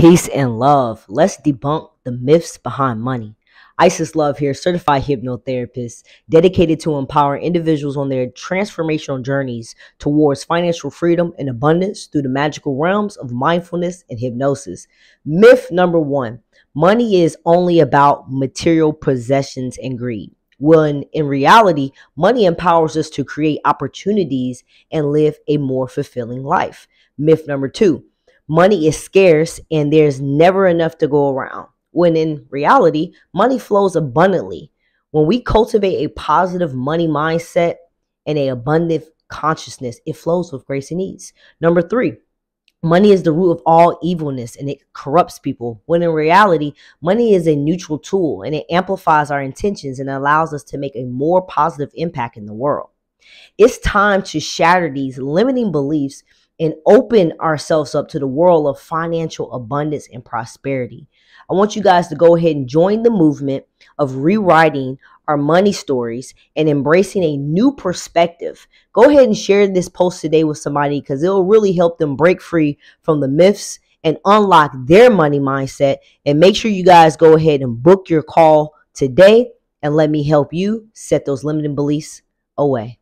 Peace and love. Let's debunk the myths behind money. Isis Love here, certified hypnotherapist, dedicated to empowering individuals on their transformational journeys towards financial freedom and abundance through the magical realms of mindfulness and hypnosis. Myth number one money is only about material possessions and greed. When in reality, money empowers us to create opportunities and live a more fulfilling life. Myth number two money is scarce and there's never enough to go around. When in reality, money flows abundantly. When we cultivate a positive money mindset and a abundant consciousness, it flows with grace and ease. Number three, money is the root of all evilness and it corrupts people. When in reality, money is a neutral tool and it amplifies our intentions and allows us to make a more positive impact in the world. It's time to shatter these limiting beliefs and open ourselves up to the world of financial abundance and prosperity. I want you guys to go ahead and join the movement of rewriting our money stories and embracing a new perspective. Go ahead and share this post today with somebody because it'll really help them break free from the myths and unlock their money mindset. And make sure you guys go ahead and book your call today and let me help you set those limiting beliefs away.